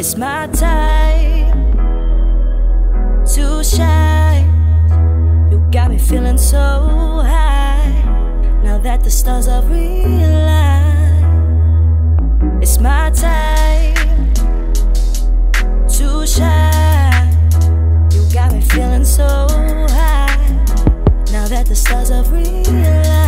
It's my time to shine. You got me feeling so high. Now that the stars are realigned, it's my time to shine. You got me feeling so high. Now that the stars are realigned,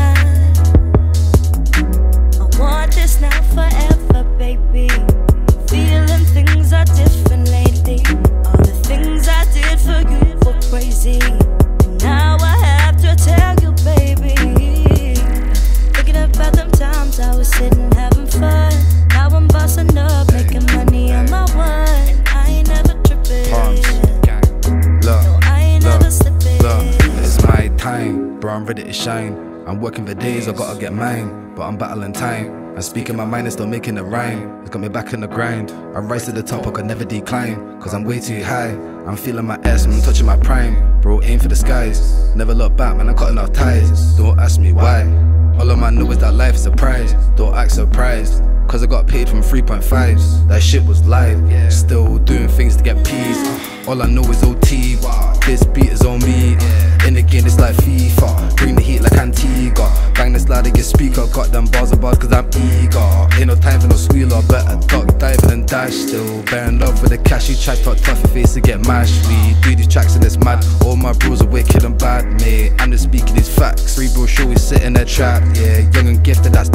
I'm ready to shine. I'm working for days, I gotta get mine. But I'm battling time. I'm speaking my mind and still making a rhyme. It's got me back in the grind. I rise to the top, I could never decline. Cause I'm way too high. I'm feeling my S, I'm touching my prime. Bro, aim for the skies. Never look back, man, I got enough ties. Don't ask me why. All my know is that life is a prize. Don't act surprised. Cause I got paid from 3.5s. That shit was live. Still doing things to get peas. All I know is OT. This beat is on me. In the game, it's like FIFA. Bring the heat like Antigua. Bang this loud your speaker. Got them bars bars cause I'm eager. Ain't no time for no squealer. Better duck, dive and dash. Still bearing love with the cash. You try talk tough your face to get mashed. We do these tracks and it's mad. All my bros are wicked and bad, mate. I'm just speaking these facts. Three bros show we sit in their trap. Yeah, young and gifted, that's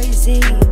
crazy.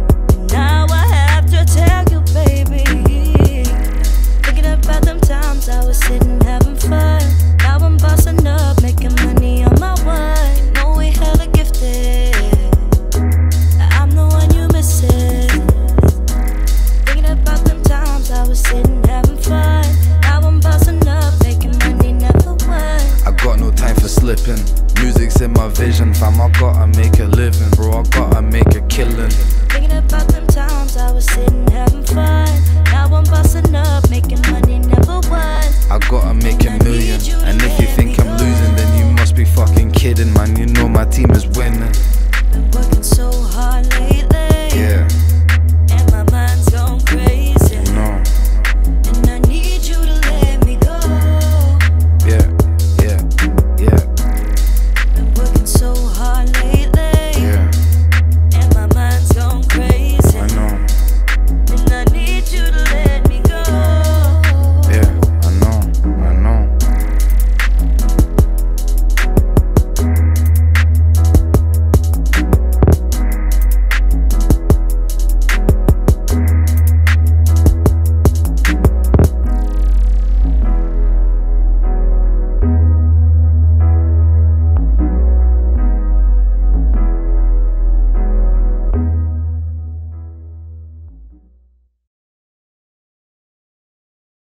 Music's in my vision, fam. I gotta make a living, bro. I gotta make a killing. Thinking about them times I was sitting having fun. Now I'm bossing